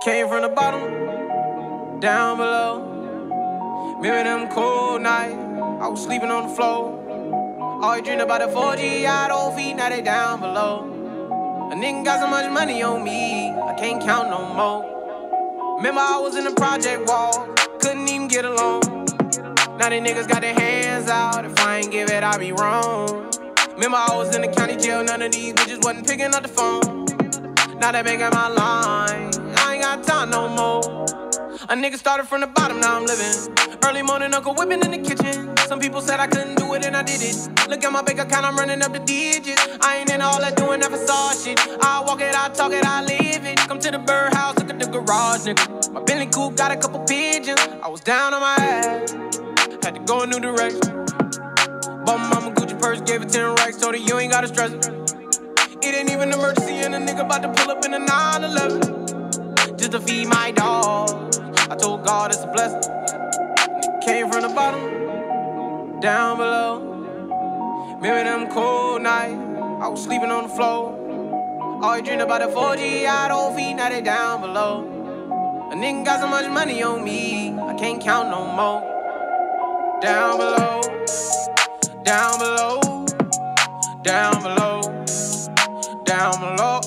Came from the bottom, down below. Remember them cold nights, I was sleeping on the floor. Always dream about the 4G, I don't feed, now they down below. A nigga got so much money on me, I can't count no more. Remember I was in the project wall, couldn't even get along. Now they niggas got their hands out, if I ain't give it, I be wrong. Remember I was in the county jail, none of these bitches wasn't picking up the phone. Now they making my line, ain't got time no more. A nigga started from the bottom, now I'm living. Early morning, Uncle whipping in the kitchen. Some people said I couldn't do it, and I did it. Look at my bank account, I'm running up the digits. I ain't in all that doing that facade shit. I walk it, I talk it, I live it. Come to the birdhouse, look at the garage, nigga. My Bentley coupe got a couple pigeons. I was down on my ass, had to go a new direction. Bought my mama Gucci purse, gave it 10 racks, told her you ain't gotta stress it. It ain't even an emergency, and a nigga about to pull up in a 911 just to feed my dog. I told God it's a blessing. Came from the bottom, down below. Remember them cold nights, I was sleeping on the floor. Always dream about the 4G, I don't feed, now they down below. A nigga got so much money on me, I can't count no more. Down below, down below, down below, down below,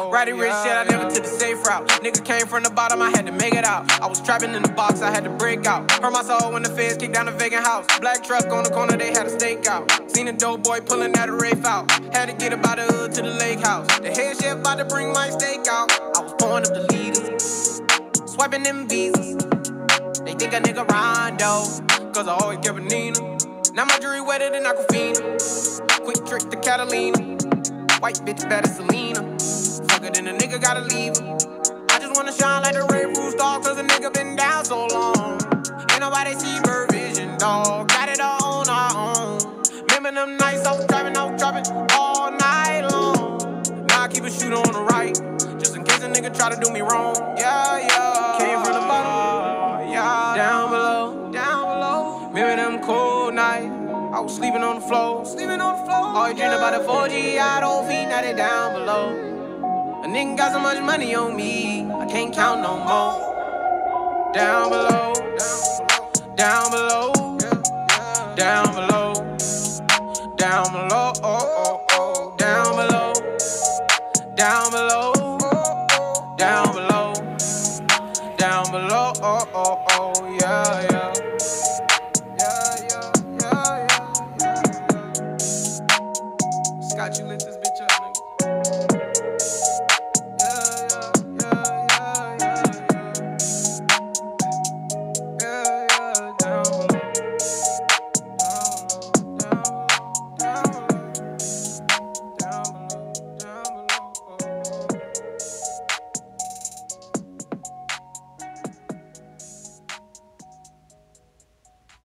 oh, oh, oh. Rich shit, I never took the safe route. Nigga came from the bottom, I had to make it out. I was trapping in the box, I had to break out. Hurt my soul when the feds kicked down the vacant house. Black truck on the corner, they had a stakeout. Seen a dope boy pulling that Wraith out. Had to get about the hood to the lake house. The head chef about to bring my steak out. I was pouring up the leaders, swiping them visas. They think a nigga Rondo, cause I always kept a Nina. Now my jewelry wetter than Aquafina. Quick trick to Catalina. White bitch better Selena. Fuck it, then a nigga gotta leave her. I just wanna shine like the red roof star, cause a nigga been down so long. Ain't nobody see bird vision, dog. Got it all on our own. Remember them nights I was driving, I was dropping all night long. Now I keep a shooter on the right, just in case a nigga try to do me wrong. Yeah, yeah. Came from the bottom, yeah. Down below, down below. Remember them cold nights. I was sleeping on the floor, sleeping on the floor. Always dream about the 4G, I don't feed, now they down below. A nigga got so much money on me, I can't count no more. Down below, down below, down below, down below, oh, oh, down below, down below, down below, down below, oh, oh, oh, yeah, yeah. Scott, you lit this bitch.